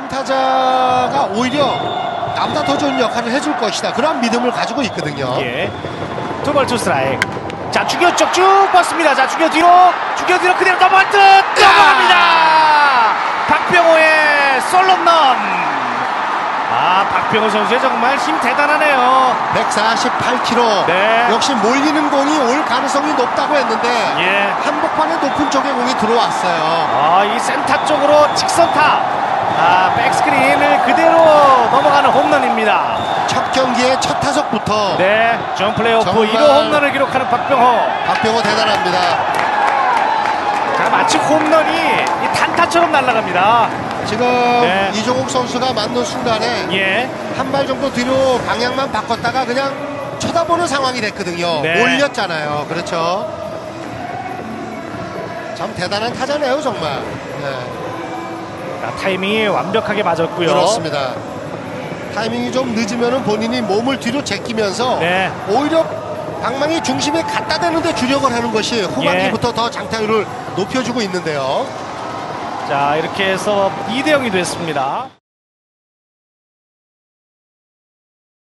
다음 타자가 오히려 나보다 더 좋은 역할을 해줄 것이다. 그런 믿음을 가지고 있거든요. 예. 투볼 투 스트라이크. 자, 죽여 쭉 뻗습니다. 자, 죽여 뒤로. 죽여 뒤로 그대로 넘어갈 듯. 넘어갑니다. 박병호의 솔로 홈런. 아, 박병호 선수의 정말 힘 대단하네요. 148km. 네. 역시 몰리는 공이 올 가능성이 높다고 했는데 예. 한복판에 높은 쪽에 공이 들어왔어요. 아, 이 센터 쪽으로 직선타. 아, 백스크린을 그대로 넘어가는 홈런입니다. 첫 경기의 첫 타석부터 네, 전 플레이오프 정말 1호 홈런을 기록하는 박병호. 박병호 대단합니다. 자, 마치 홈런이 이 단타처럼 날아갑니다. 지금 네. 이종욱 선수가 맞는 순간에 예. 한 발 정도 뒤로 방향만 바꿨다가 그냥 쳐다보는 상황이 됐거든요. 네. 올렸잖아요. 그렇죠. 참 대단한 타자네요, 정말. 네, 자, 타이밍이 완벽하게 맞았고요. 그렇습니다. 타이밍이 좀 늦으면 본인이 몸을 뒤로 제끼면서 네. 오히려 방망이 중심에 갖다 대는데 주력을 하는 것이 후반기부터 더 장타율을 높여주고 있는데요. 자, 이렇게 해서 2대 0이 됐습니다.